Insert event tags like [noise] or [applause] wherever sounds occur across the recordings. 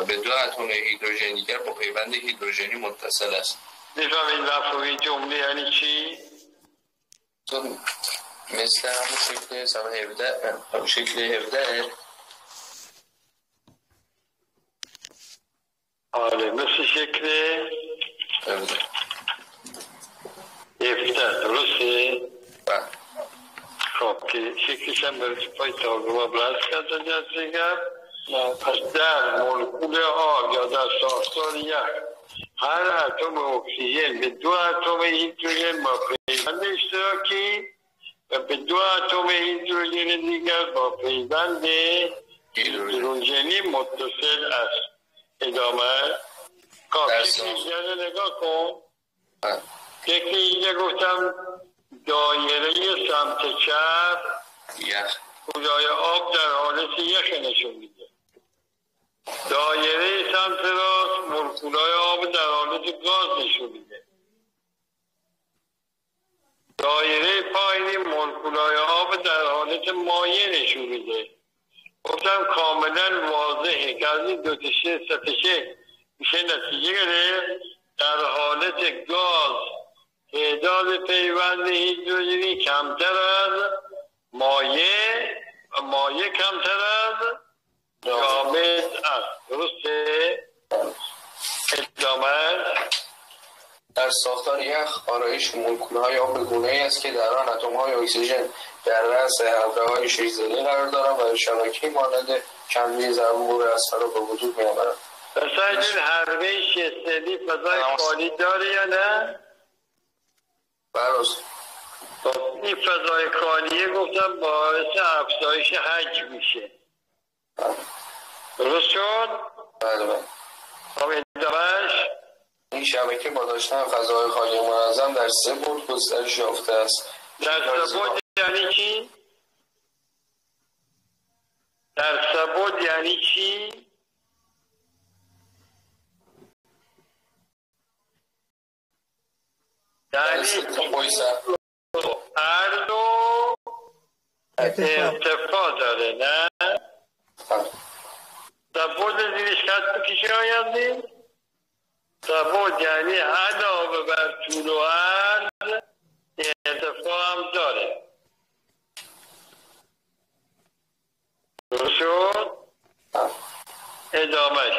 و به دو اتم هیدروژن دیگر با پیوند هیدروژنی متصل است می‌فهمید مفهومی جمله یعنی چی؟ تو مثل همون شکل سمه 17 همون شکل 17 آره مثل شکل 17 17 درسته؟ بله. خب که شکلش هم به پای تاگما بلند کردن جزیگر پس در مولکول آب یا در ساختار یخ هر اتم اکسیژن به دو اتم هیدروژن با پیوند اشتراکی و به دو اتم هیدروژن دیگر با پیوند هیدروژنی متصل است. ادامه؟ خب رو نگاه کن. بله. شکل اینجا گفتم دایره سمت چپ. کولای آب در حالت یخ نشون میده. دایره سمت راست مولکولای آب در حالت گاز نشون میده. دایره پایینی مولکولای آب در حالت مایع نشون میده. گفتم کاملا واضحه که از این دو تا شه- سه تا شکل میشه نتیجه گرفت. در حالت گاز تعداد پیوند هیدروژنی کمتر از مایع و مایع کمتر از جامد است درسته؟ ادامه. در ساختار یخ آرایش مولکولهای آب به گونه‌ای است که در آن اتم‌های اکسیژن در رأس حلقه های شیش‌زده قرار دارند و شبکه مانند کمبی زنبور اسفر را به وجود می‌آورند. مثلا این حربه شستدی فضای خالی داره یا نه؟ براز خب، این فضای خالیه گفتم باعث افزایش حجم میشه. درست شد؟ بله بله خب این شبکه با داشتن فضای خالی منظم در سه بود گسترش یافته است در سبود یعنی چی؟ در سبود یعنی چی؟ در یعنی سه تا قیصر عرض و ارتفاع داره نه؟ بله. سبود زیرش خط بکشه آیندی؟ سبود یعنی علاوه بر طول و عرض ارتفاع هم داره شد؟ ادامهش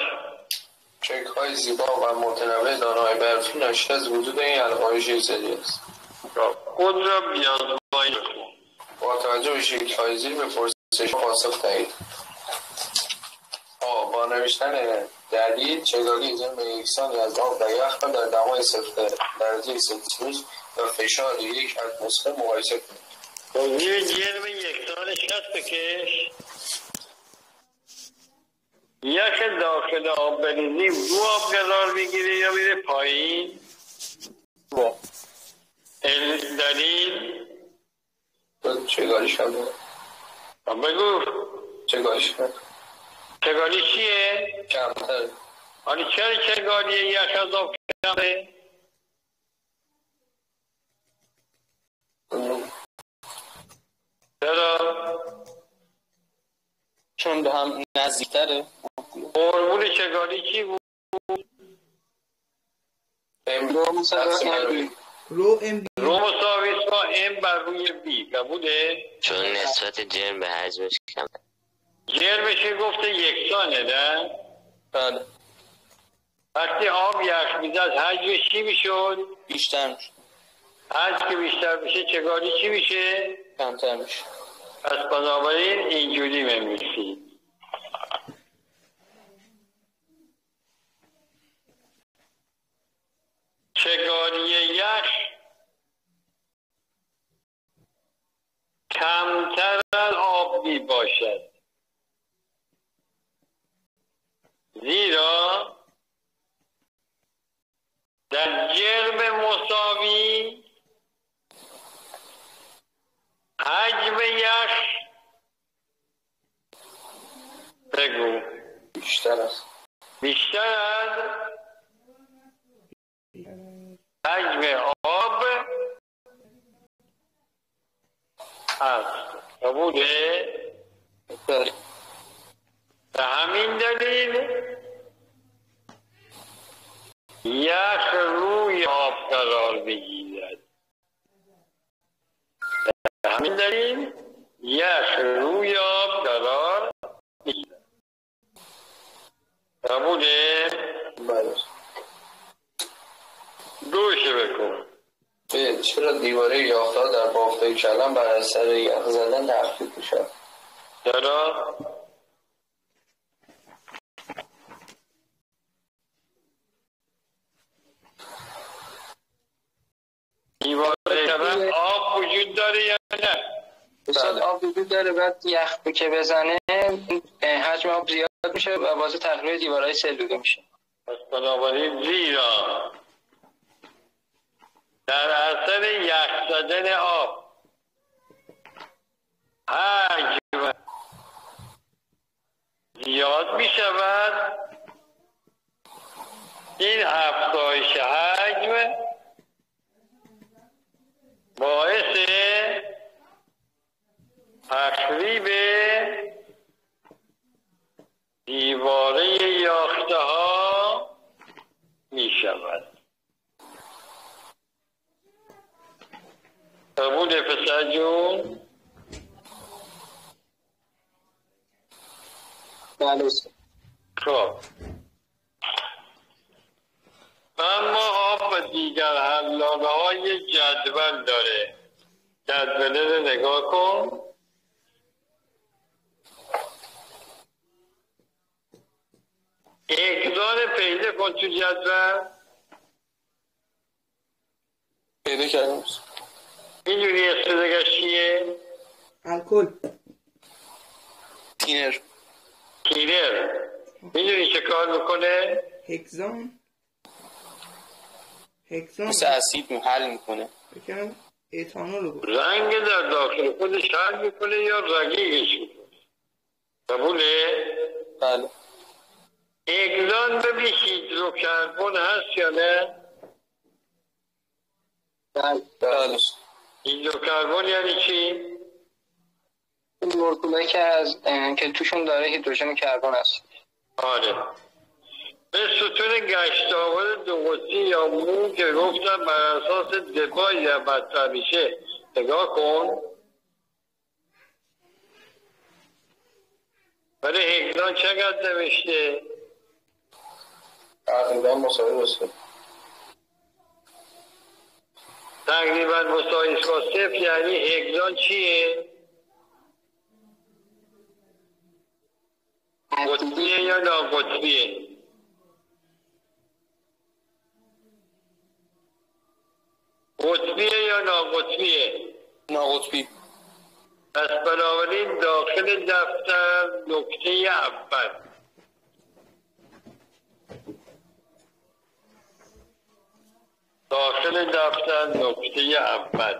چک های زیبا و متنوع دانه‌های برفی ناشی از وجود این حلقه‌های شیش‌زدی است خود را کن با توجه به شکل های زیر به پرسش پاسخ دهید با نوشتن دلیل چگالی جرم یکسانی از آب و یخ را در دمای صفر درجه سلسیوس و فشار یک اتمسفر مقایسه کنید. زیر جرم یکسان شست بکش. یک داخل آب بریزی رو آب قرار می‌گیره یا میره پایین؟ با. دلیل؟ داره. خب، بگو. چگالیش هم چگالی چیه؟ کمتر حالا چرا چگالی یک آب کمه؟ چرا؟ چون به هم نزدیکتره فرمول چگالی چی بود؟ رو ام بی رو مساویس با ام بر روی بی قبوله؟ چون نسبت جرم به حجمش کم جرمش گفته یکسانه نه؟ بله وقتی آب یخ می‌زد حجمش چی می‌شد؟ بیشتر میشه حجم که بیشتر میشه چگالی چی میشه؟ کمتر میشه پس بنابراین اینجوری بنویسید چگالی یخ کمتر از آب می باشد زیرا در جرم مساوی حجم یخ بگو. بیشتر است بیشتر از حجم آب هست. قبوله بله. به همین دلیل یخ روی آب قرار بگیرد. به همین دلیل یخ روی آب قرار بگیرد. قبوله بله. دوش بکن. چرا دیواره یافتار در بافتای کلم بر اثر یخ زدن تخفیف می‌شد چرا؟ دیواره کلم آب وجود داره یا نه؟ بله. آب وجود داره. بعد یخ که بزنه حجم آب زیاد میشه و باعث تخریب دیوارهای سلولی میشه. پس بنابراین زیرا. در اثر یخ زدن آب. حجم زیاد می شود این افزایش حجم باعث تخریب دیواره یاخته ها می شود قبول پسر جون. بله خب. اما و دیگر حلاله های جدول داره. جدوله رو نگاه کن. اقدار پیدا کن تو جدول. پیدا کردم. می‌دونی استفاده چیه؟ الکل. تینر. کیلر می‌دونی چه کار می‌کنه؟ هکزان مثل اسید حل می‌کنه. بکنم اتانول رو رنگ در داخل خودش حل می‌کنه یا رقیقش می‌کنه؟ قبوله؟ بله. اگزان به هیدروکربن هست یا نه؟ بله. بله. هیدروکربن یعنی چی؟ این مولکولایی که از که توشون داره هیدروژن و کربن هست. آره. به ستون گشت آور دو قطبی یا مو که گفتم بر اساس دبای یا بدتر میشه نگاه کن برای هگزان چقدر نوشته؟ تقریبا مساوی بسید تقریبا مساوی با صفر یعنی هگزان چیه؟ قطبیه یا ناقطبیه؟ قطبیه یا ناقطبیه؟ ناقطبی. پس بنابراین داخل دفتر نکته اول. داخل دفتر نکته اول.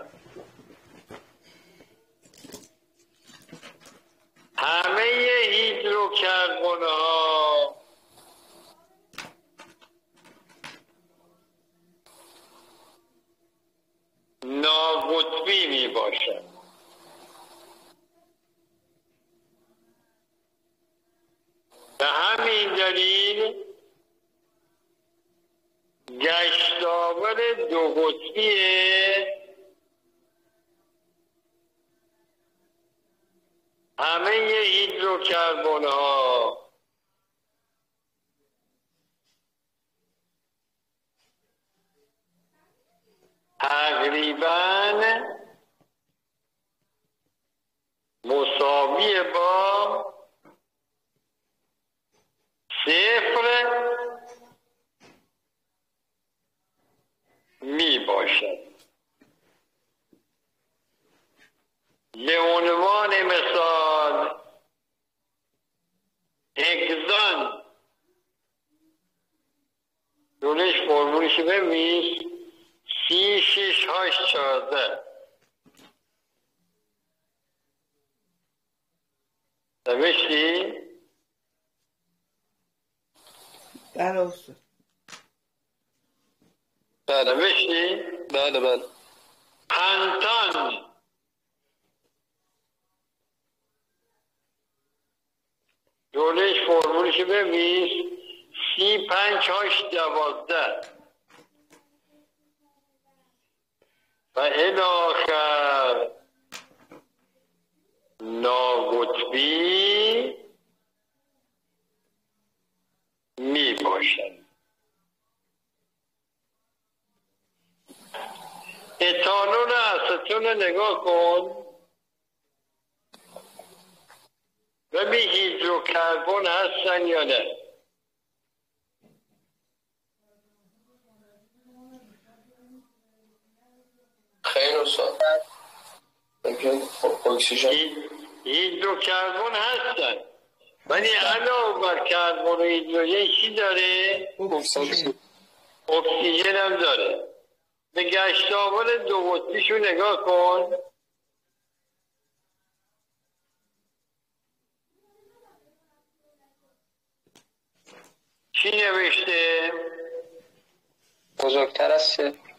همه هیدروکربن ها ناقطبی می باشد به همین دلیل گشتاور دو قطبی همه هیدروکربن ها تقریبا مساوی با صفر می باشد. به عنوان مثال اگزان. دونش فرمولش بمیش سی شش هاش چهارده. نوشتی؟ بله استاد بله نوشتی؟ بله بله. پنتان. جلوش فرمولش بمیز سی پنج هاش دوازده. و الاخر ناقطبی می باشد اتانول و استون نگاه کن. و بی هیدروکربن هستن یا نه. خیر استاد ممکن اکسیژن. هید- هیدروکربن هستن. ولی علاوه بر کربن و هیدروژن چی داره؟ اکسیژن. اکسیژن هم داره. به گشتاور دو قطبیشو نگاه کن. چی نوشته؟ بزرگتر از سه.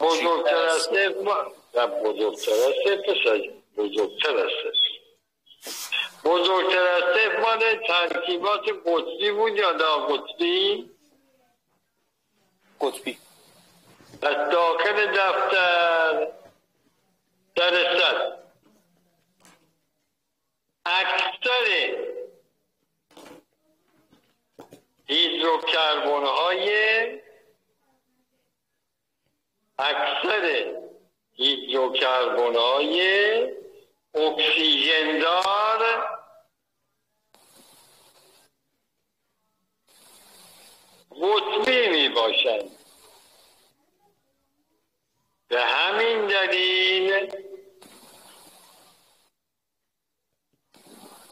بزرگتر از صفر ما- نه بزرگتر از صفر بزرگتر از صفر. بزرگتر از صفر مال ترکیبات قطبی بود یا ناقطبی قطبی؟ از داخل دفتر. در سر. اکثر هیدروکربن های اکثر اکسیژن دار قطبی می باشند به همین دلیل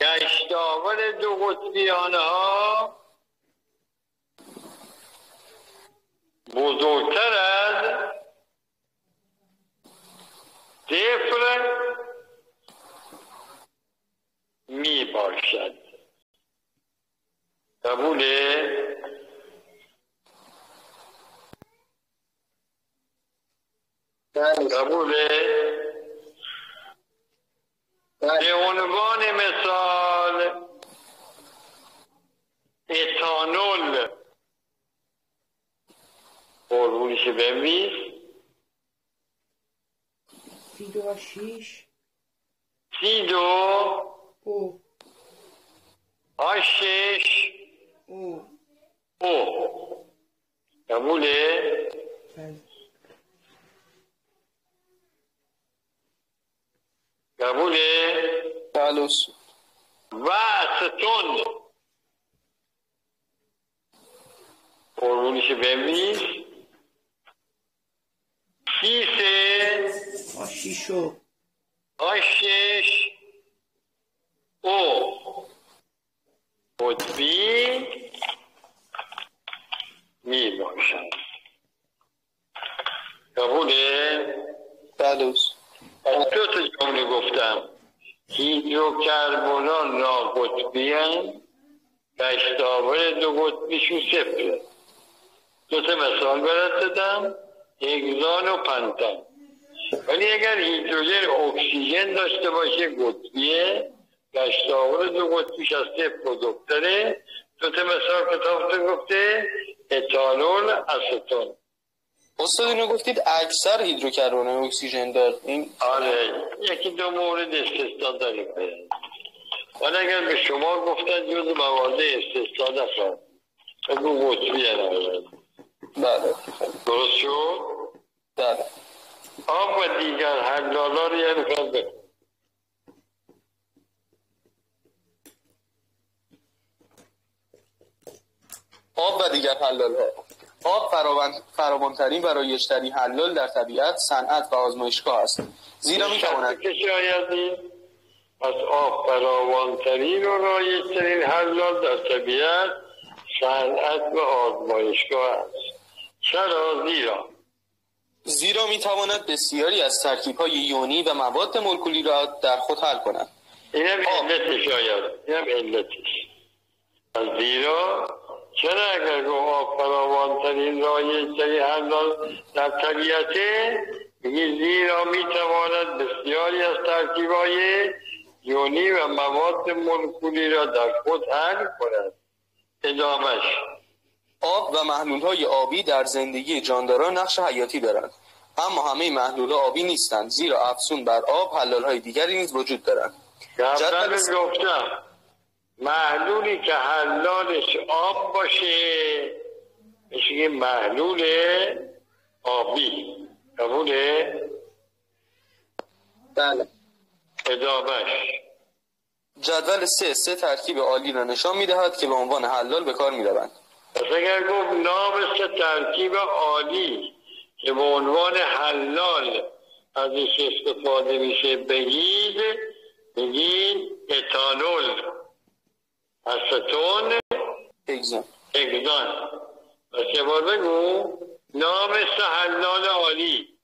گشتاور دو قطبیانه ها بزرگتر از صفر می باشد قبوله؟ قبوله؟ به عنوان مثال اتانول قربونش بنویس. سی دو و شیش سی دو او آش شش او او قبوله بله قبوله بله استاد و ستون قربونش بنویس سی سه آ شیشو آشش. او. قطبی. می باشد قبوله؟ بله. دو تا جمله گفتم. هیدروکربنان ناقطبی هم گشتاور دو قطبیشون صفره دو تا مثال برات دادم. هگزان و پنتان ولی اگر هیدروژن اکسیژن داشته باشه قطبیه گشتاور دو قطبیش از صفر بزرگتره دو تا مثال کتابتون گفته اتانول استون. استاد اینو گفتید اکثر هیدروکربن اکسیژن دار. این آره یکی دو مورد استثنا داریم ولی اگر به شما گفتن جز موارد استثنا نفرد بگو قطبی بله درست شد؟ بله. آب و دیگر حلالا رو بکن آب و دیگر حلال ها آب فراوان فراوانترین و رایجترین حلال در طبیعت صنعت و آزمایشگاه است. زیرا می تواند از آب فراوانترین و رایجترین حلال در طبیعت صنعت و آزمایشگاه است. چرا زیرا؟ زیرا می تواند بسیاری از ترکیب های یونی و مواد مولکولی را در خود حل کند. اینم علتش شاید اینم علتش. از زیرا؟ چرا اگر گفت آب فراوانترین رایجترین حلال در طبیعته میگه زیرا می‌تواند بسیاری از ترکیبهای یونی و مواد مولکولی را در خود حل کند. ادامش. آب و محلول های آبی در زندگی جانداران نقش حیاتی دارند. اما همه محلول آبی نیستند زیرا افسون بر آب حلال های دیگری نیز وجود دارند. جدول- گفتم محلولی که حلالش آب باشه میشه محلول آبی. قبوله بله. ادامش. جدول سه سه ترکیب عالی را نشان می‌دهد که به عنوان حلال به کار می‌روند. پس اگر گفت نام سه ترکیب عالی که به عنوان حلال ازش استفاده میشه بگید بگید اتانول. استون؟ اگزان اگزان پس یه بار بگو. نام سه حلال عالی.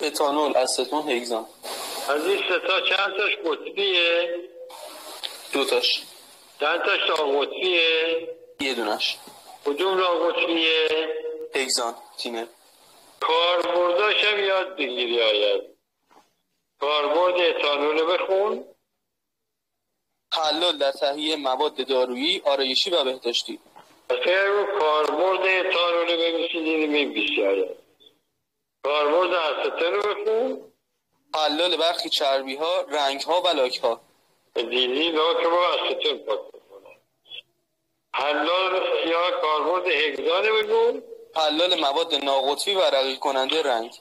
اتانول استون هگزان از این سه تا چند تاش قطبیه؟ دوتاش چند تاش یه دونش. کدوم ناقطبیه هگزان تینر کاربرداش هم یاد بگیری آید کاربرد اتانول بخون. حلال در تهیه مواد دارویی آرایشی و بهداشتی. اگر رو کاربرد اتانول بنویسیدی میبیسی آید کاربرد استون رو بخون. حلال برخی چربی ها رنگ ها و لاک ها دیدی که با استون پاک. حلال یا کاربرد هگزانه بگو. حلال مواد ناقطبی و رقیق کننده رنگ.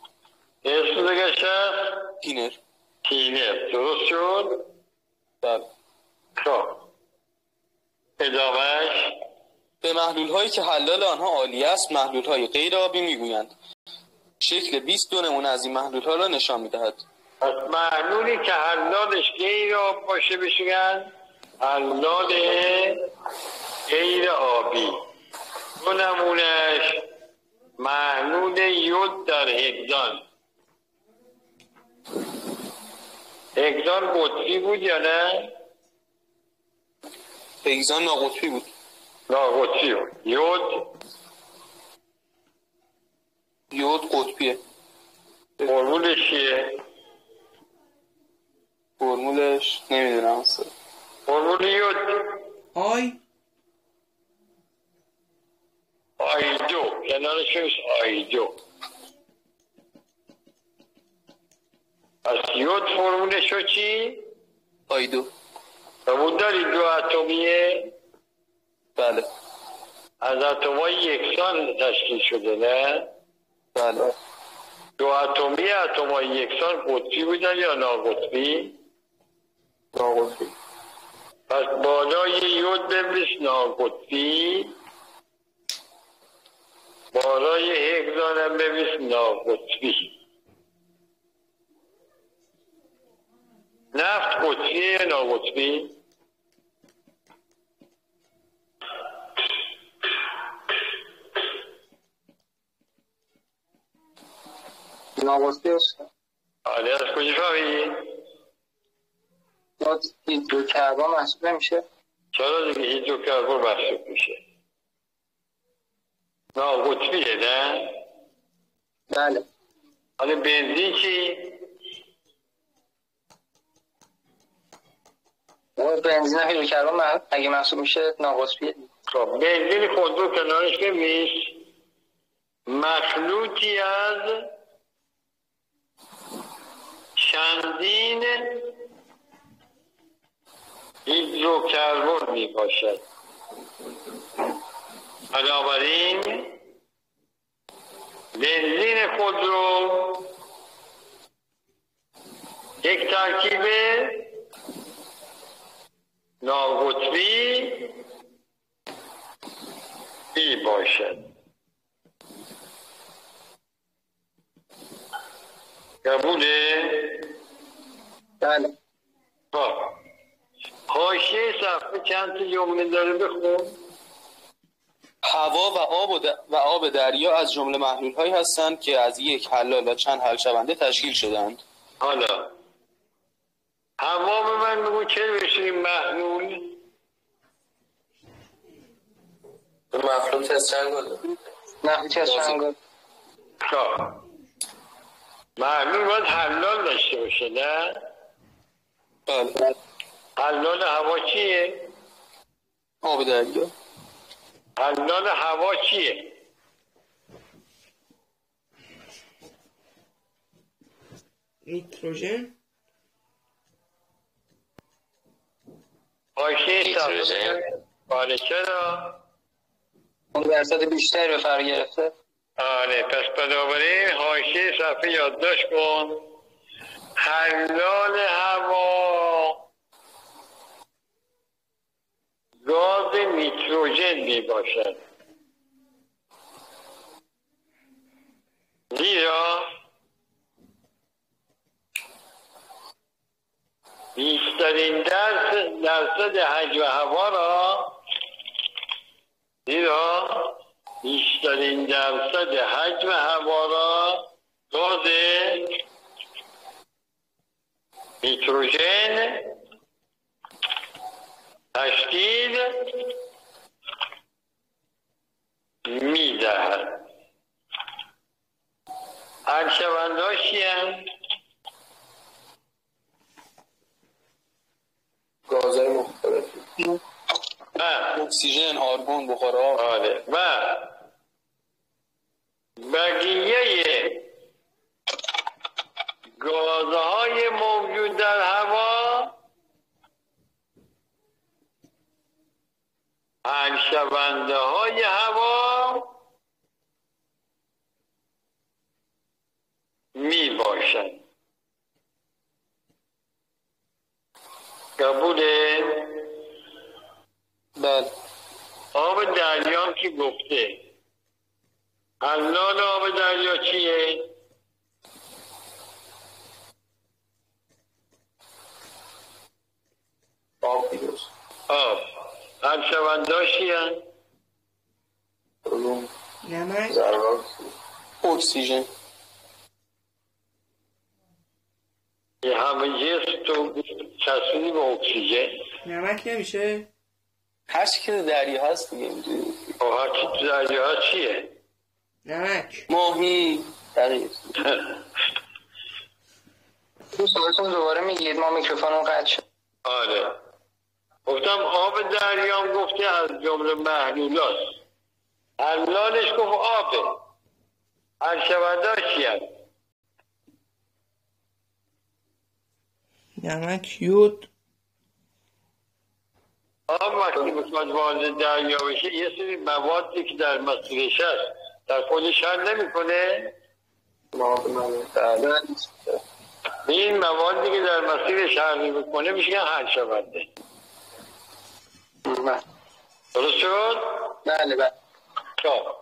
اسم شخص تینر تینه درست شد؟ بله. خب. ادامهش به محلول هایی که حلال آنها عالی است محلول های غیر آبی می‌گویند. شکل 20 دو نمونه از این محلول ها را نشان می‌دهد. پس معلولی که حلالش غیر آب باشه بشگن حلال غیر آبی. دو نمونهش محلول یود در هگزان. هگزان قطبی بود یا نه؟ هگزان ناقطبی بود. ناقطبی بود. یود؟ یود قطبیه. فرمولش چیه؟ فرمولش نمی‌دونم فرمول یود. آی آیدو کنارش میشه آیدو پس یود فرمولش رو چی؟ آیدو قبول داری دو اتمیه بله از اتمای یکسان تشکیل شده نه؟ بله دو اتمی اتمای یکسان قطبی بودن یا ناقطبی؟ ناقطبی پس بالای یود بنویس ناقطبی بالای هگزان هم بنویس ناقطبی نفت قطبی ناقطبی؟ است آره از کجا فهمیدی؟ ما هیدروکربن محسوب نمیشه چرا دیگه؟ هیدروکربن محسوب میشه. ناقطبیه نه؟ بله حالا بنزین چی؟ اون بنزین و هیدروکربن مح- اگه محسوب میشه ناقصیه خب بنزین خودرو کنارش بمیش مخلوطی از چندین هیدروکربن می باشد بنابراین بنزین خودرو یک ترکیب ناقطبی بی باشد قبوله؟ بله. خب. حاشیه صفحه چند تا جمله داره بخون. هوا و آب و, د- و آب دریا از جمله محلول هایی هستند که از یک حلال و چند حل شونده تشکیل شدند. حالا هوا به من بگو چه بشیم محلول؟ مخلوط از چند نخیچی از چند خب. محلول باید حلال داشته باشه نه؟ بله. حلال هوا چیه؟ آب دریا. حلال هوا چیه؟ نیتروژن؟ حاشیه نیتروژن. صفحه آره چرا؟ اون درصد بیشتری به فر گرفته. آره پس بنابراین حاشیه صفحه یادداشت کن. حلال هوا گاز نیتروژن می باشد زیرا بیشترین درصد حجم هوا را زیرا بیشترین درصد حجم هوا را گاز نیتروژن تشکیل می‌دهد. هر شونداشی هم گازهای مختلفی. و اکسیژن آرگون بخار آب آره. و بقیه گازهای موجود در هوا شونده های هوا می باشد قبوله بله. آب دریا که گفته. حلال آب دریا چیه؟ آب آب. هر شونداشی هم نمک. ذرات اکسیژن. یه همه جسم تو چسبیدی به اکسیژن. نمک نمیشه؟ هر چی که دریا هست دیگه می‌دونی. و هر چی تو دریا چیه؟ نمک. ماهی. دقیق. [laughs] سوالتون دوباره میگید ما میکروفونم قطع شد. آره. گفتم آب دریام گفته از جمله محلولاست حلالش گفت آبه. هر هم نمک یود آب وقتی بخواد وارد دریا بشه یه سری موادی که در مسیرش هست در خودش حل نمی‌کنه؟ آب نمک این موادی که در مسیرش حل می‌کنه میشه حل شونده درست شد؟ بله بله خب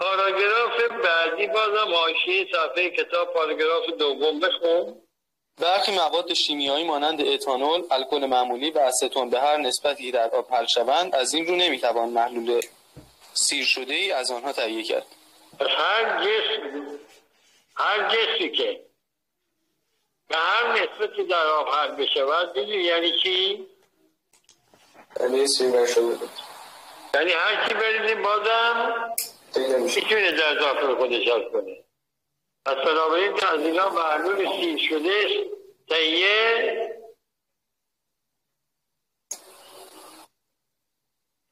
پاراگراف بعدی بازم حاشیه صفحه کتاب پاراگراف دوم بخون برخی مواد شیمیایی مانند اتانول، الکل معمولی و استون به هر نسبتی در آب حل شوند از این رو نمی‌توان محلول سیر شده ای از آنها تهیه کرد هر جسم هر جسمی که به هر نسبتی در آب حل بشود دیدی یعنی چی؟ یعنی بود. یعنی هر کی بریزیم بازم می‌تونه در داخل خودش حل کنه. پس بنابراین از اینا معلول سیر شده تهیه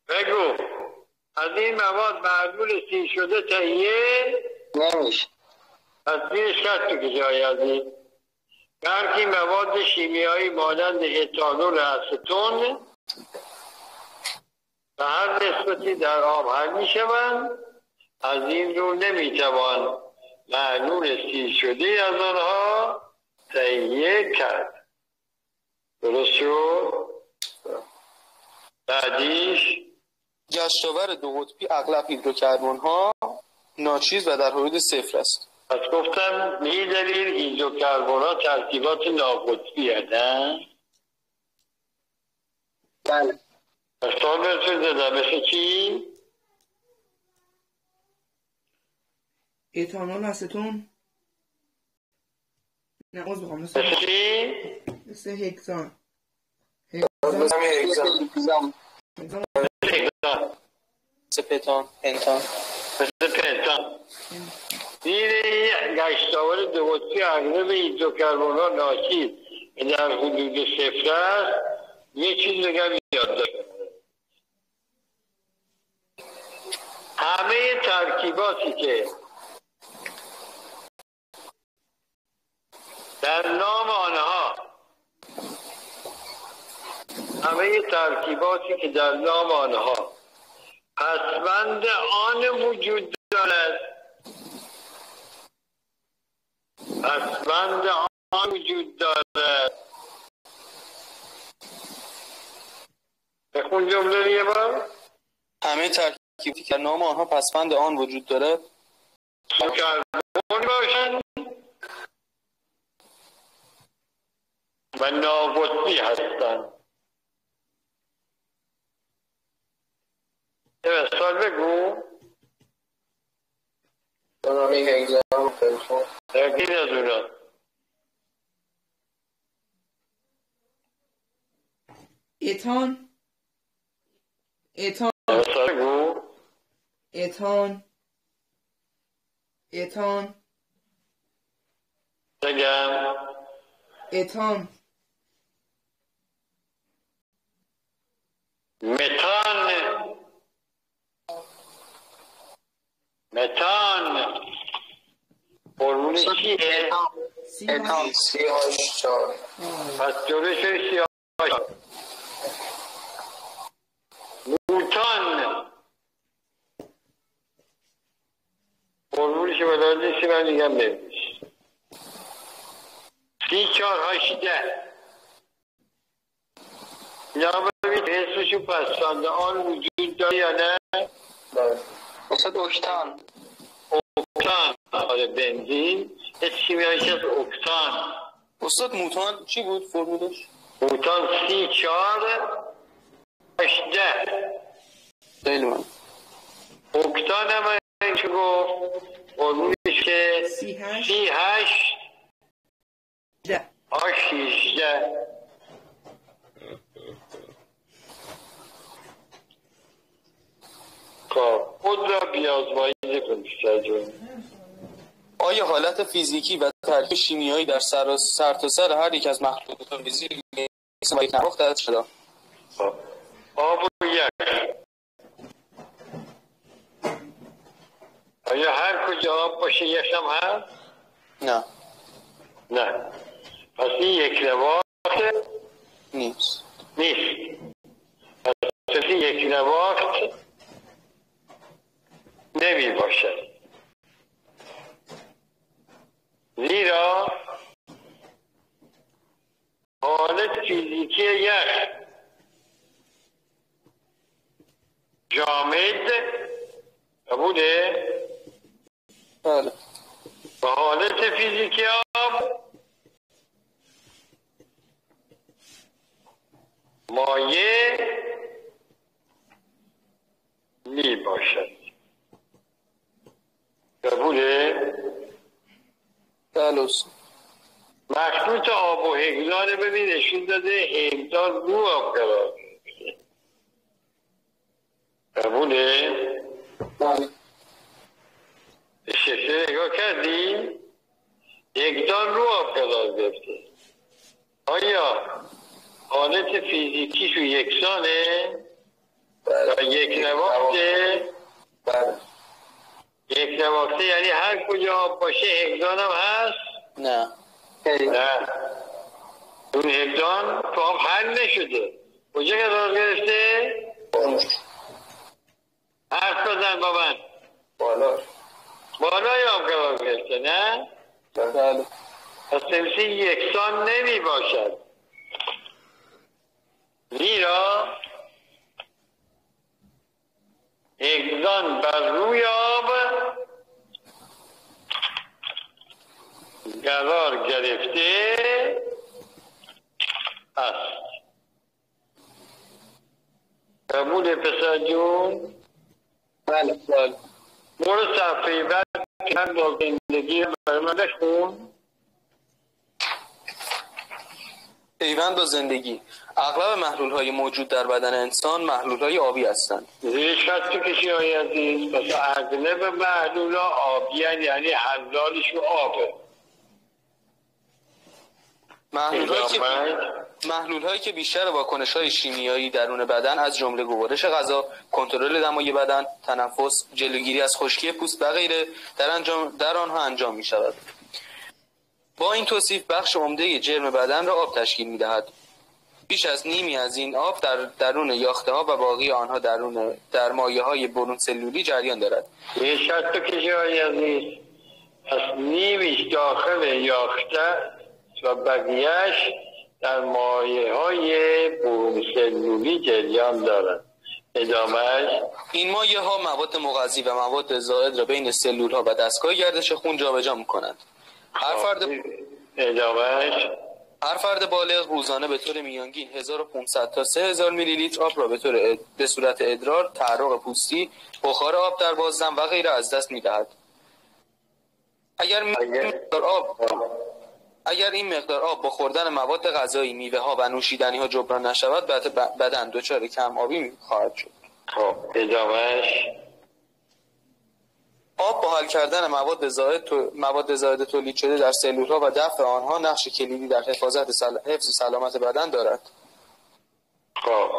بگو. از این مواد معلول سیر شده تهیه نمیشه. از زیر شرط که جای از این برخی مواد شیمیایی مانند اتانول استون به هر نسبتی در آب حل می شوند از این رو نمی توان معلول سیر شده از آنها تهیه کرد. درست شد؟ بعدیش؟ گشتاور دو قطبی اغلب هیدروکربن ها ناچیز و در حدود صفر است. پس گفتم به این دلیل هیدروکربنات ترکیبات ناقطبی نه بله. مثال بهتون زدم مثل چی؟ اتانول استون نه عوض بخوام مثل مثل چی؟ مثل هکسان اگزم اگزام. هکسان مثل سپتان، پنتان. مثل پنتان. زیر گشتاور دو قطبی اغلب هیدروکربن ها ناچیز در حدود صفر است. یه چیز دیگه یاد دارم. ترکیباتی که در نام آنها همه ترکیباتی که در نام آنها پسوند آن وجود دارد. پسوند آن وجود دارد. بخون جمله یه بار. همه ترکیبی که در نام آنها پسفند آن وجود دارد باشند و ناقصی هستند یه مثال بگو. یکی از اونا اتان اتان یه مثال بگو. اتان اتان بگم اتان متان متان فرمول چیه؟ اتان سی هاش چهار پس جلوش سیاه موتان فرمولش بلد نیستی من دیگم ببینش سی چهار هشته یا ببین حسشو پسنده آن وجود داره یا نه؟ بله. استاد اکتان اکتان آره بنزین. یه شیمیایش از اکتان استاد موتان چی بود؟ فرمودش؟ اوتان سی چهار هشته خیلی من اکتان هم این که گفت؟ فرمولش که سی هشت. سی هشت. ده. هشت شیشته خب خود را بیازمایی کن بیشتر جون. آیا حالت فیزیکی و ترکیب شیمیایی در سر سرتاسر هر یک از مخلوقات ریزی مثل یک نواخت شده خب. آب و یک. آیا هر کجا آب باشه یخ هم هست؟ نه. نه. پس این یک نواخت نیست. نیست. پس این یک نواخت نمی باشد زیرا حالت فیزیکی یخ جامد قبوله بله. و حالت فیزیکی آب مایع می باشد قبوله؟ بله مخلوط آب و هگزان ببین نشون داده هگزان رو آب قرار. قبوله؟ بله. شکل نگاه کردی؟ هگزان رو آب قرار گرفته. آیا حالت فیزیکیش رو یکسانه؟ بله. و یک نواخته؟ بله. یک نواخته یعنی هر کجا آب باشه هگزان هم هست؟ نه. نه. اون هگزان تو آب حل نشده. کجا قرار گرفته؟ حرف بزن با من بالا. بالای آب قرار نه؟ بله. پس تمثیل یکسان نمی باشد. زیرا هگزان بر روی آب قرار گرفته است. قبول پسر جون؟ بله بله. برو صفحه بعد. که من با زندگی برای من بخون. پیوند با زندگی. اغلب محلول های موجود در بدن انسان محلول های آبی هستند. زیر خط کشی های عزیز پس اغلب محلول ها آبی یعنی حلالش رو آبه. محلول هایی که محلول هایی که بیشتر واکنش های شیمیایی درون بدن از جمله گوارش غذا، کنترل دمای بدن، تنفس، جلوگیری از خشکی پوست و غیره در, انجام در آنها انجام می شود. با این توصیف بخش عمده جرم بدن را آب تشکیل می دهد. بیش از نیمی از این آب در درون یاخته ها و باقی آنها درون در مایه های برون سلولی جریان دارد. یه شرط کشی های عزیز پس نیمیش داخل یاخته و بقیهش در مایه های برون سلولی جریان دارد ادامهش این مایه ها مواد مغذی و مواد زائد را بین سلول ها و دستگاه گردش خون جابجا می کنند. هر فرد ادامهش هر فرد بالغ روزانه به طور میانگین 1500 تا 3000 میلی لیتر آب را به طور اد- به صورت ادرار، تعرق پوستی، بخار آب در بازدم و غیره از دست می‌دهد. اگر مقدار آب اگر این مقدار آب با خوردن مواد غذایی، میوه ها و نوشیدنی ها جبران نشود بد- بدن دچار کم آبی خواهد شد. خب ادامهش آب با حل کردن مواد زائد تو... مواد زائد تولید شده در سلول ها و دفع آنها نقش کلیدی در حفاظت سل... حفظ سلامت بدن دارد. خب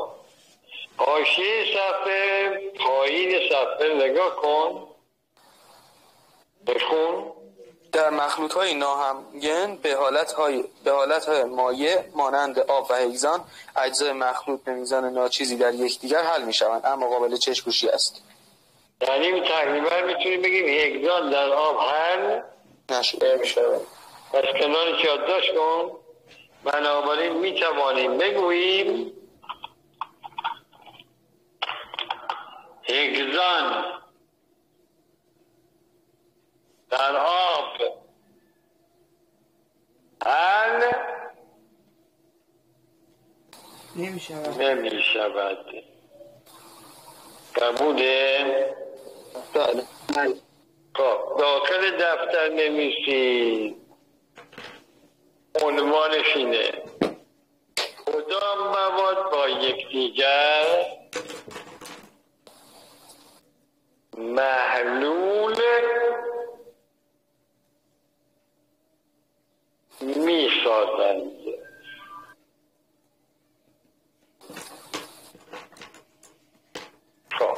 حاشیه صفحه پایین صفحه نگاه کن بخون در مخلوط های ناهمگن به حالت های به حالت های مایع مانند آب و حیزان اجزای مخلوط به میزان ناچیزی در یکدیگر حل می شوند اما قابل چشپوشی است. یعنی تقریبا می‌تونیم بگیم هگزان در آب حل نشده می شود پس کنارش یادداشت کن. بنابراین می‌توانیم بگوییم هگزان در آب حل نمی شود نمی شود قبوله خب داخل دفتر نمیسی عنوانش اینه. کدام مواد با یکدیگر محلول می سازند خب.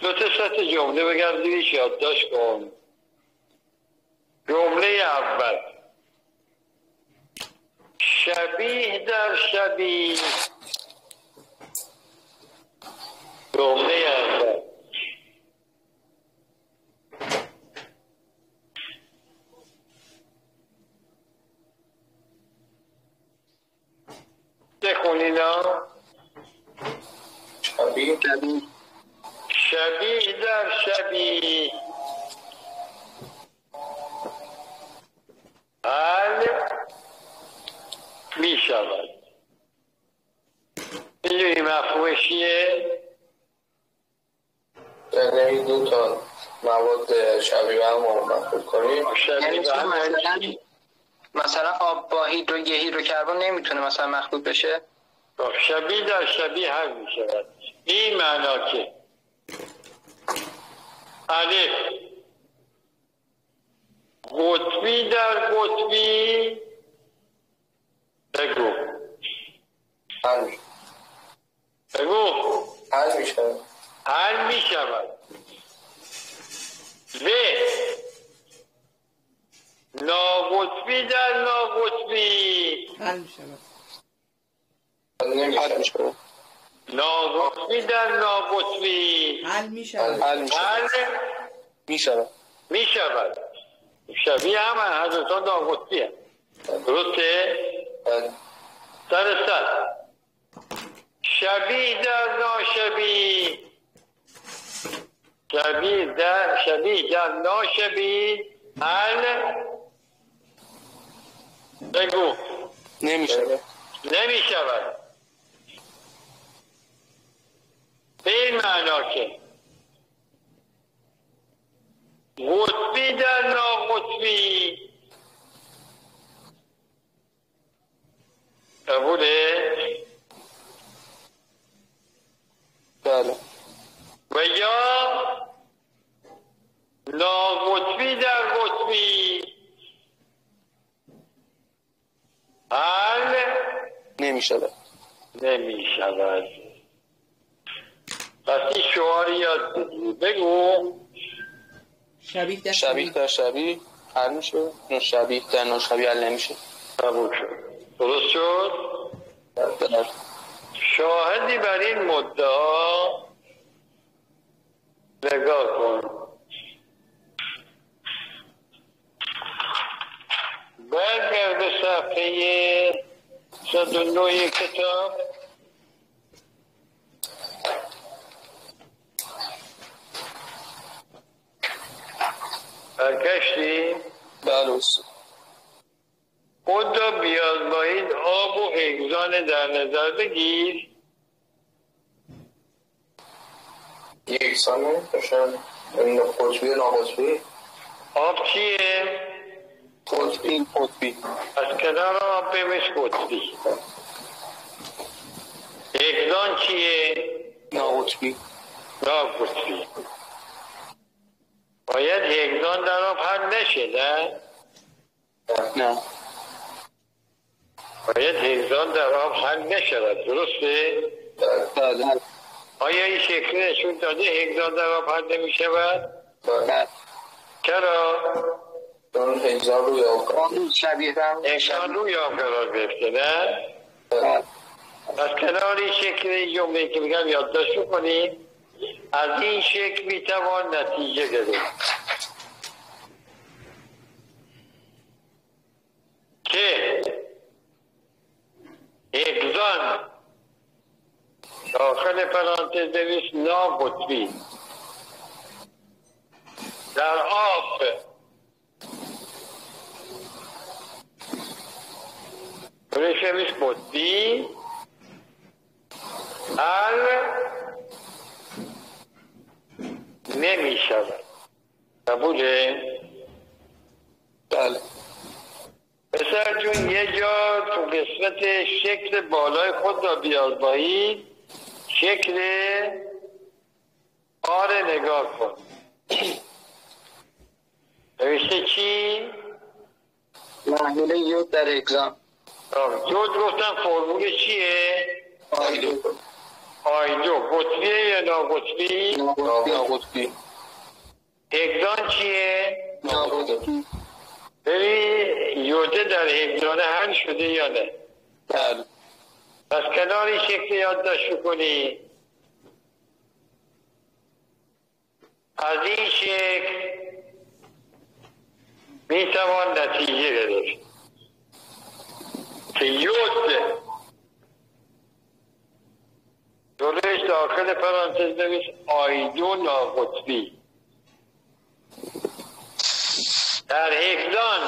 دو سطح جمله زیرش یادداشت کن. جمله اول. شبیه در شبیه. جمله اول بخون اینا شبیه شبیه در شبیه. حل می شود می‌دونی مفهومش چیه؟ یعنی دو تا مواد شبیه به هم رو مخلوط کنیم یعنی مثلا؟ مثلا آب با هیدرو یه هیدروکربن نمی‌تونه مثلا مخلوط بشه؟ شبیه در شبیه حل می شود. این معنا که الف قطبی در قطبی بگو. حل. بگو. حل می شود. حل می شود. ب. ناقطبی در ناقطبی. حل می شود. حل نمی حل می شود شود ناقطبی در ناقطبی حل می شود حل می شود حل؟ می شود می شود شبیه هم دوتا ناقطبی هم درسته؟ بله. سر سر. شبیه در ناشبیه شبیه. در شبیه در ناشبیه حل؟ بگو. نمی شود نمی شود به این معنا که قطبی در ناقطبی قبوله بله و یا ناقطبی در قطبی نمی شود نمی شود پس این شعار یاد بگیر بگو شبیه در شبیه در شبیه حل میشه؟ شبیه در ناشبیه حل نمیشه. قبول شد. درست شد؟ بله. شاهدی بر این مدعا نگاه کن. برگرد به صفحه 109 کتاب. برگشتی بله خود را بیازمایید آب و حیوان در نظر بگیر. یک سانه داشتن. این قطبی ناقطبی. آب چیه؟ قطبی قطبی. از کنار آب بمیش قطبی. حیوان چیه؟ ناقطبی. را قطبی باید حیوان در آب حل نشه نه؟ نه باید حیوان در آب حل نشود درسته؟ بله آیا این شکلی نشون داده حیوان در آب حل نمی شود؟ بله چرا؟ هیزان روی آب انسان روی آب قرار گرفته نه؟ از کنار این شکل این جمله که میگم یادداشت کنید از این شکل می‌توان نتیجه گرفت که اگزان داخل پرانتز نویس ناقطبی در آب. برش نویس قطبی. حل نمی شود قبوله؟ بله. پسر جون یه جا تو قسمت شکل بالای خود را بیازمایید شکل آره نگاه کن. [coughs] نوشته چی؟ محموله یود در اگزام جود گفتم فرمول چیه؟ آیدو قطبیه یا ناقطبی؟ ناقطبی هگزان چیه؟ ناقطبی ببین یوده در هگزانه حل شده یا نه؟ بله پس کنار این شکل یادداشت کنی از این شکل می توان نتیجه گرفت که یود جلوش داخل پرانتز نویس آیدو ناقطبی. در هگزان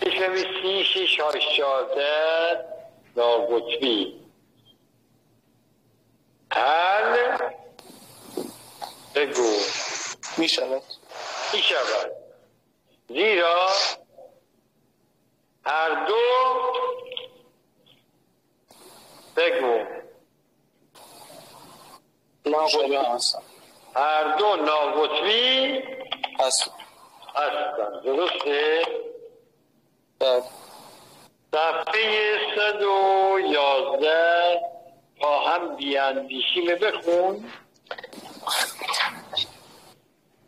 پیش سی شیش هاش چهارده ناقطبی. حل. بگو. می شود می شود زیرا هر دو بگو. هم هستم. هر دو ناقطبی هست هستند درسته؟ بله. صفحه صد و یازده تا هم بیاندیشیم. بخون.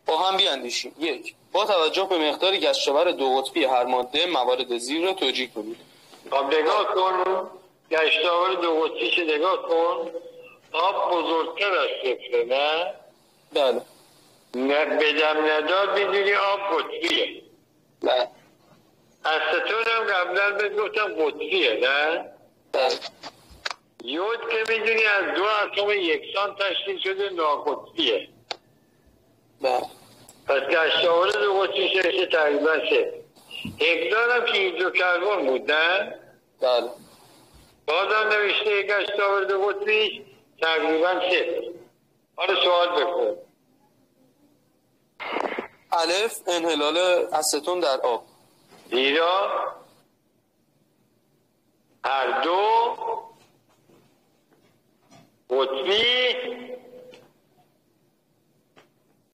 با هم بیاندیشیم. یک. با توجه به مقدار گشتاور دو قطبی هر ماده موارد زیر را توجیه کنید. خب نگاه کن. گشتاور دو قطبیش نگاه کن آب بزرگتر از صفره نه؟ بله. نه بدم نداد می‌دونی آب قطبیه. بله استون هم قبلا بهت گفتم قطبیه نه؟ بله. یود که می‌دونی از دو اتم یکسان تشکیل شده ناقطبیه. بله. پس گشتاور دو قطبیش رسه تقریبا سه. هگزان هم که هیدروکربن بود نه؟ بله. بازم نوشته گشتاور دو قطبیش تقریبا سه حالا سوال بکن الف انحلال استون در آب زیرا؟ هر دو. قطبی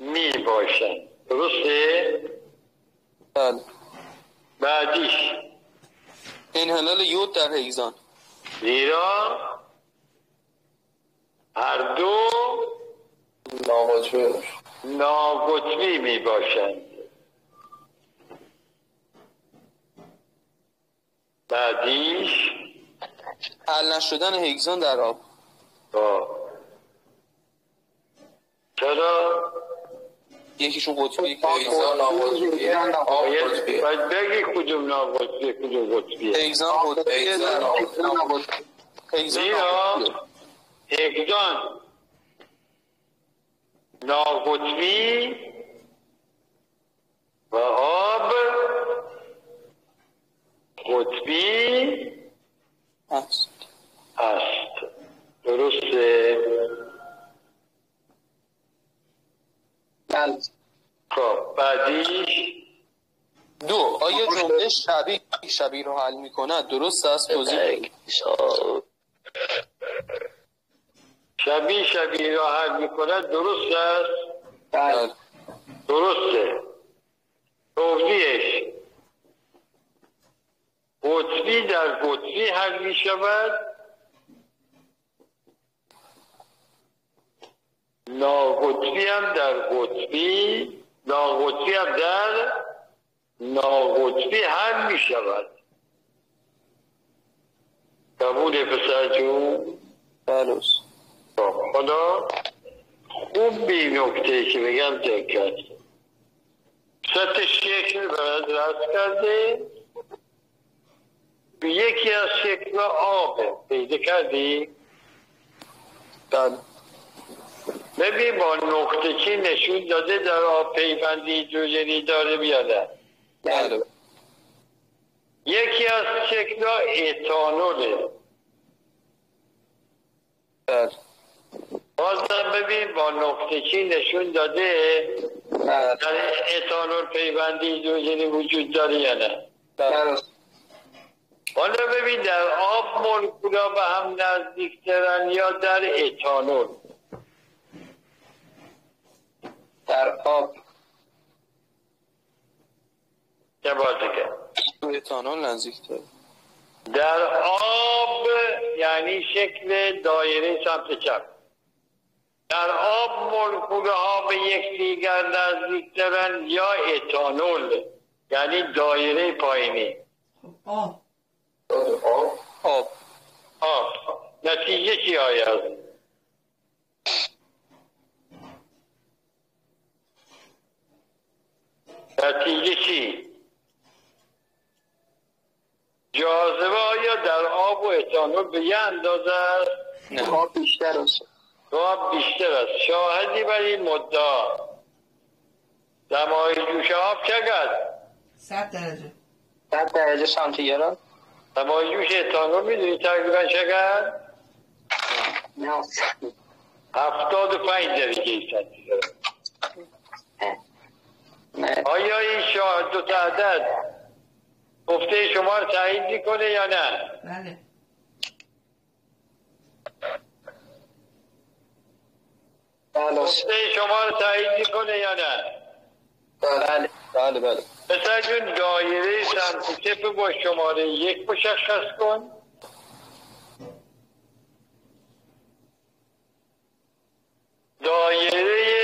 می باشند درسته؟ بله. بعدیش. در هگزان زیرا هر دو ناقطبی می باشند بعدیش حل نشدن هگزان در آب. با چرا؟ یکیشون قطبی یکی هگزان ناقطبیه. باید بگی کدوم ناقطبی کدوم قطبیه؟ قطبیه و آب قطبی. هست. است درسته بله خب بعدیش دو. آیا جمله شبیه شبیه رو حل می کند درست است؟ توضیح شبیه شبیه را حل می‌کند درست است؟ بله. درسته. توضیحش. قطبی در قطبی حل می شود ناقطبی هم در قطبی ناقطبی هم در ناقطبی حل می شود. قبول پسر جون؟ است. خب، حالا خوب این نکته که بگم دقت سطح شکل برد رست کرده. یکی از شکل آبه. پیدا کردی؟ بله. ببین با نقطه چی نشون داده در آب پیوندی هیدروژنی داره بیاده بله. یکی از شکل اتانوله بله. بازم ببین با نقطه چی نشون داده بله. در اتانول پیوندی هیدروژنی وجود داره یا نه؟ بله. حالا ببین در آب مولکولا به هم نزدیکترن یا در اتانول در آب. چه بازه تو اتانول نزدیک داره. در آب یعنی شکل دایره سمت چپ. در آب مولکوله ها به یکدیگر نزدیکترن یا اتانول یعنی دایره پایینی. آه آب. آب. آب. نتیجه چی آید؟ نتیجه چی؟ جاذبه آیا در آب و اتانول به یه اندازه است نه آب بیشتر است. آب بیشتر است. شاهدی بر این مدعا. دمای جوش آب چقدر؟ صد درجه. 100 درجه سانتیگراد. دمای جوش اتانول می‌دونی تقریبا چقدر؟ نه. هفتاد و پنج درجه سانتیگراد. آیا این شاهد دو تا عدد گفته شما رو تایید می‌کنه یا نه؟ بله. بله. گفته شما رو تایید می‌کنه یا نه؟ بله. بله بله. مثلا جون دایره سمت چپ با شماره یک مشخص کن. دایره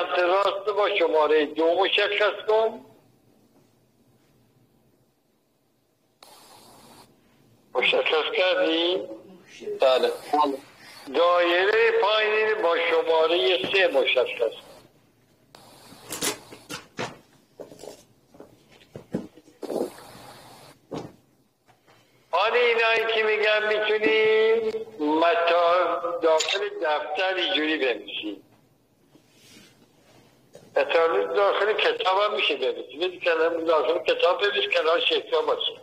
سمت راست با شماره دو مشخص کن. مشخص کردی؟ بله. دایره پایینی با شماره سه مشخص کن. حالا اینایی که میگم می‌تونی متا داخل دفتر اینجوری بنویسی مطالب داخل کتاب هم میشه کلم داخل کتاب بنویس کنار شکل باشه.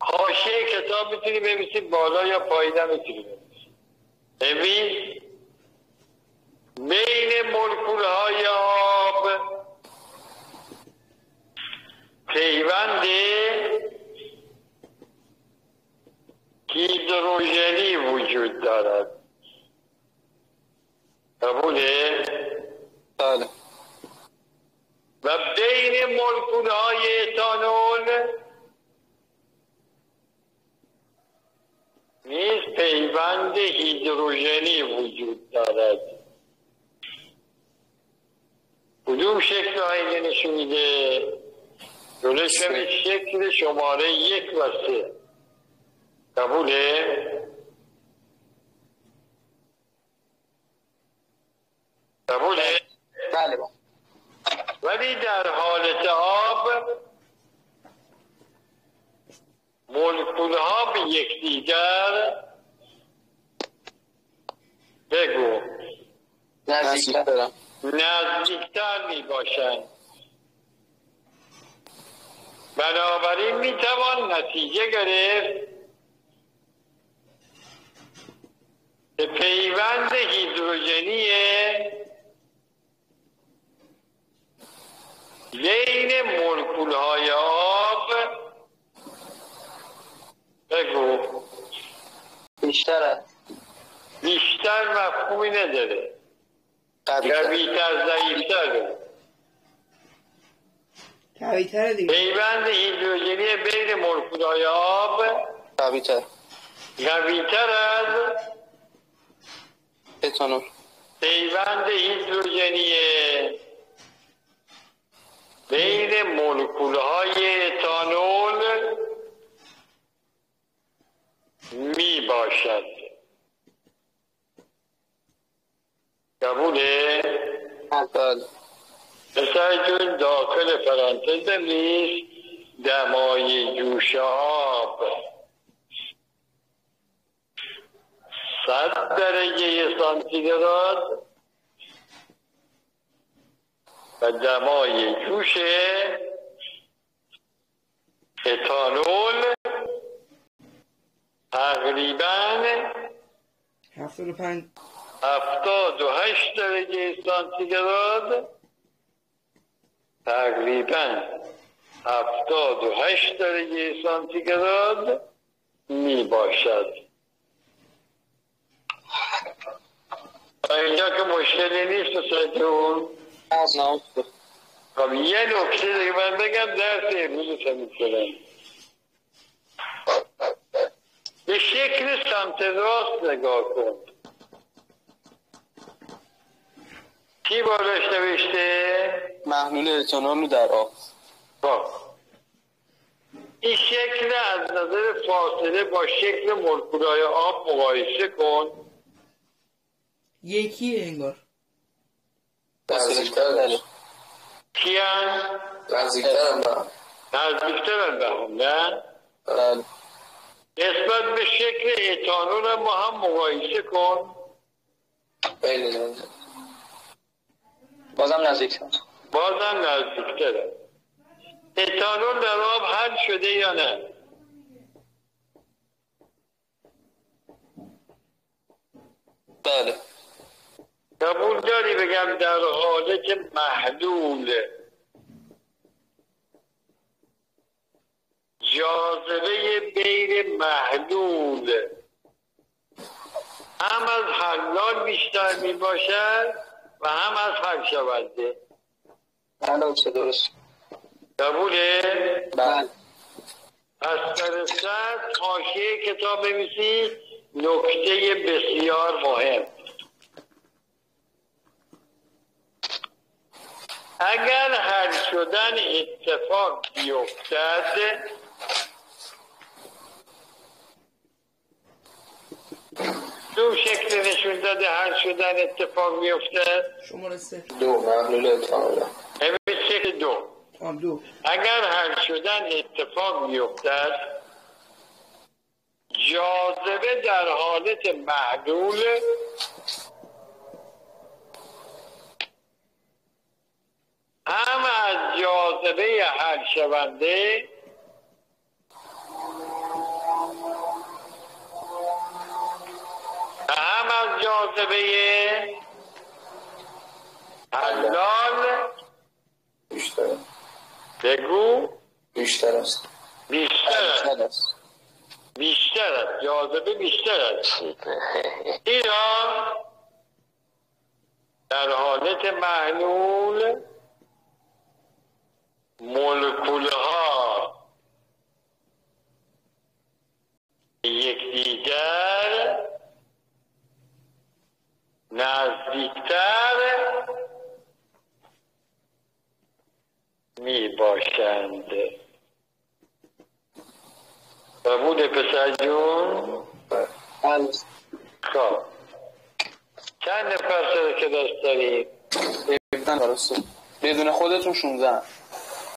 حاشیه کتاب می‌تونی بنویسی بالا یا پایین هم می‌تونی بنویسی. ببین بین مولکول های آب پیوند هیدروژنی وجود دارد. قبوله بله. و بین ملکون های اتانول نیز پیوند هیدروژنی وجود دارد. کدوم شکل آینه نشون میده؟ جلوش شکل شماره یک و سه. قبوله؟ قبوله؟ بله بله. ولی در حالت آب مولکول ها به یکدیگر بگو. نزدیکتر نزدیکتر می باشند بنابراین می توان نتیجه گرفت که پیوند هیدروژنی بین مولکول های آب. بگو. بیشتر است بیشتر مفهومی نداره. قوی قویتر ضعیفتر. دیگه. پیوند هیدروژنی بین مولکول های آب. قوی تر قویتر از. اتانول. پیوند هیدروژنی بین مولکول های اتانول می باشد قبوله؟ بله بسیارتون داخل پرانتز نیست؟ دمای جوش آب. صد درجه سانتیگراد. و دمای جوش اتانول تقریبا هفتاد و پنج. هفتاد و هشت درجه سانتیگراد تقریبا هفتاد و هشت درجه سانتیگراد می باشد اینجا که مشکلی نیست سجون نه خب یه نکته دیگه من بگم درس امروز کنم به شکل سمت راست نگاه کن. کی بالاش نوشته؟ محلول اتانول رو در آب. خب. این شکل از نظر فاصله با شکل مولکولای آب مقایسه کن. یکیه انگار. نزدیکتر بله. کیان؟ نزدیکتر هم به هم نه؟ بله. نسبت به شکل اتانول با هم مقایسه کن. خیلی نزدیک بازم نزدیک بازم نزدیکتره اتانول در آب حل شده یا نه؟ بله. قبول داری بگم در حالت محلول جاذبه بین محلول هم از حلال بیشتر می باشد و هم از حل شونده. بله چه درست. قبوله؟ بله. از حاشیه کتاب بنویسی نکته بسیار مهم. اگر حل شدن اتفاق بیفتد دو شکل نشون داده حل شدن اتفاق بیفتد. شماره سه. دو همین شکل دو. دو. اگر حل شدن اتفاق بیفتد جاذبه در حالت معلول هم جاذبه حل شونده. و هم از جاذبه حلال. بیشتر. بگو. بیشتر است. بیشتر. است. بیشتر است. جاذبه بیشتر است. [laughs] اینا در حالت معلول مولکولها یکدیگر نزدیکتر می باشند بوده پسر جون؟ خب. چند نفر که داشت داریم؟ بدون خودتون 16